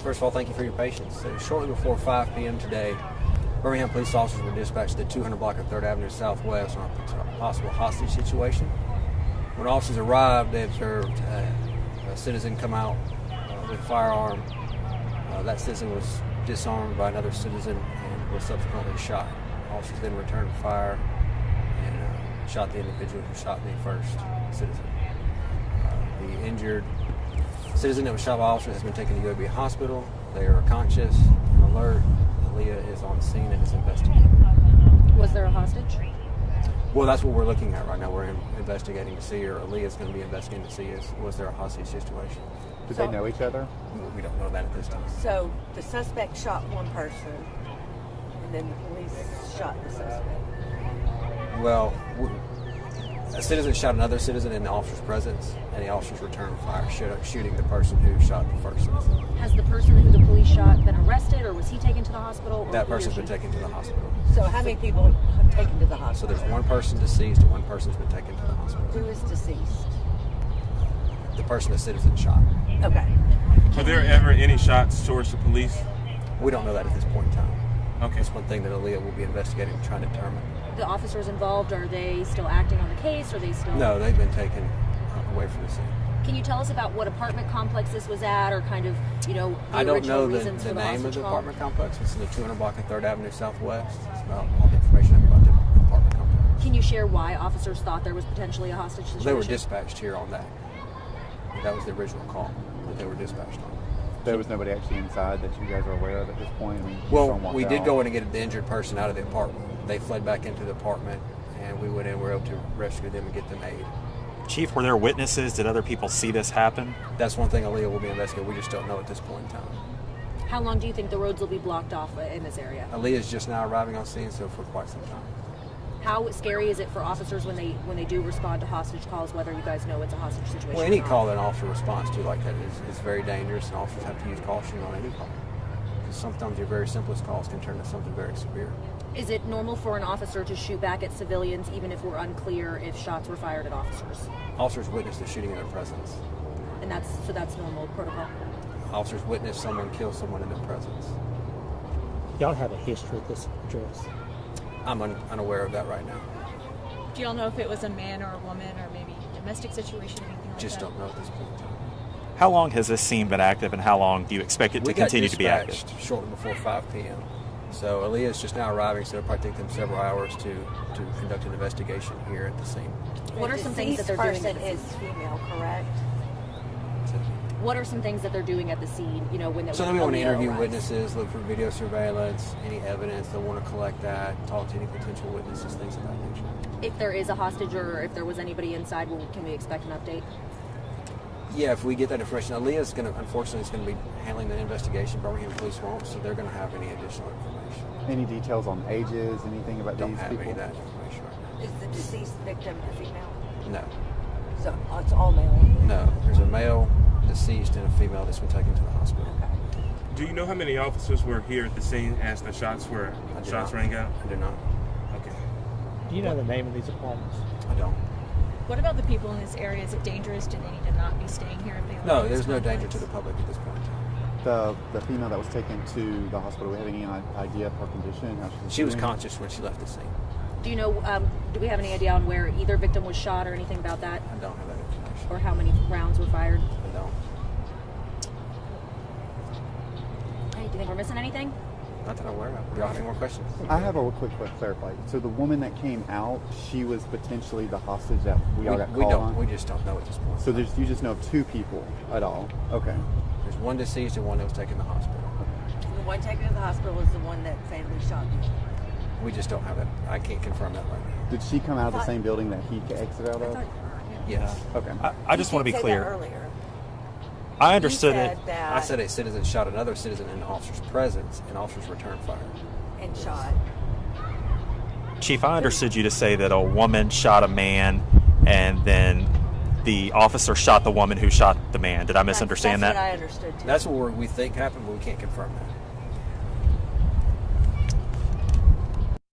First of all, thank you for your patience. So shortly before 5 p.m. today, Birmingham police officers were dispatched to the 200 block of 3rd Avenue Southwest on a possible hostage situation. When officers arrived, they observed uh, a citizen come out uh, with a firearm. Uh, that citizen was disarmed by another citizen and was subsequently shot. Officers then returned fire and uh, shot the individual who shot the first citizen. Uh, the injured citizen that was shot by officers has been taken to UAB Hospital. They are conscious and alert. ALEA is on scene and is investigating. Was there a hostage? Well, that's what we're looking at right now. We're investigating to see, or ALEA's going to be investigating to see, is was there a hostage situation? Do they know each other? We don't know that at this time. So the suspect shot one person, and then the police shot the suspect. Well, w- a citizen shot another citizen in the officer's presence, and the officers returned fire, shoot- shooting the person who shot the first citizen. Has the person who the police shot been arrested, or was he taken to the hospital? or That person's been taken to the hospital. So how many people have taken to the hospital? So there's one person deceased and one person's been taken to the hospital. Who is deceased? The person the citizen shot. Okay. Were there ever any shots towards the police? We don't know that at this point in time. Okay. That's one thing that ALEA will be investigating, trying to determine. The officers involved are they still acting on the case? Are they still? No, they've been taken uh, away from the scene. Can you tell us about what apartment complex this was at, or kind of you know the I don't original know the, the the name of the call? apartment complex. It's in the 200 block of 3rd Avenue Southwest. It's about all the information I have about the apartment complex. Can you share why officers thought there was potentially a hostage situation? They were dispatched here on that. That was the original call that they were dispatched on. There was nobody actually inside that you guys are aware of at this point. I mean, Well, someone walked we did go in and get the injured person out of the apartment. They fled back into the apartment, and we went in. We were able to rescue them and get them aid. Chief, were there witnesses? Did other people see this happen? That's one thing ALEA will be investigating. We just don't know at this point in time. How long do you think the roads will be blocked off uh, in this area? ALEA is just now arriving on scene, so for quite some time. How scary is it for officers when they when they do respond to hostage calls? Whether you guys know it's a hostage situation. Well, or any not? call that an officer responds to like that is, is very dangerous, and officers have to use caution on any call. Because sometimes your very simplest calls can turn into something very severe. Is it normal for an officer to shoot back at civilians, even if we're unclear if shots were fired at officers? Officers witness the shooting in their presence. And that's so that's normal protocol. Officers witness someone kill someone in their presence. Y'all have a history at this address. I'm un- unaware of that right now. Do y'all know if it was a man or a woman or maybe domestic situation, anything like Just that? don't know at this point in time. How long has this scene been active, and how long do you expect it we to continue to be active? dispatched shortly before 5 p.m. So ALEA is just now arriving, so it'll probably take them several hours to, to conduct an investigation here at the scene. What are some things that they're doing at person the is female, correct? What are some things that they're doing at the scene? You know, when they So when they want to interview arrives? witnesses, look for video surveillance, any evidence. They want to collect that, talk to any potential witnesses, things of that nature. If there is a hostage or if there was anybody inside, well, can we expect an update? Yeah, if we get that information, ALEA's going to, unfortunately, is going to be handling the investigation. Birmingham Police won't, so they're going to have any additional information. Any details on ages, anything about Don't these have people? any of that information right Is the deceased victim a female? No. So oh, it's all male. No, no. There's a male deceased and a female that's been taken to the hospital. Okay. Do you know how many officers were here at the scene as the shots were I do shots not. rang out? I do not. Okay. Do you know the name of these apartments? I don't. What about the people in this area? Is it dangerous? Do they need to not be staying here if they live No, there's no danger to the public at this point. The the female that was taken to the hospital. We have any idea of her condition? How she, She was conscious when she left the scene. Do you know? Um, do we have any idea on where either victim was shot or anything about that, I don't have that information. or how many rounds were fired? I don't. Hey, do you think we're missing anything? Not that I'm aware of. Do y'all have any more questions? I have a quick, quick clarify. So the woman that came out, she was potentially the hostage that we, all got we called don't. on. We just don't know at this point. so there's you just know of two people at all. Okay. There's one deceased and one that was taken to the hospital. The one taken to the hospital was the one that family shot you. We just don't have that. I can't confirm that right now. Did she come out of the same building that he exited out of? thought Yes. Okay. I, I just want to be clear. That earlier. I understood it. That I said a citizen shot another citizen in the officer's presence, and officers returned fire. and shot. Chief, I understood you to say that a woman shot a man, and then the officer shot the woman who shot the man. Did I misunderstand that's, that? That's what I understood too. That's what we think happened, but we can't confirm that.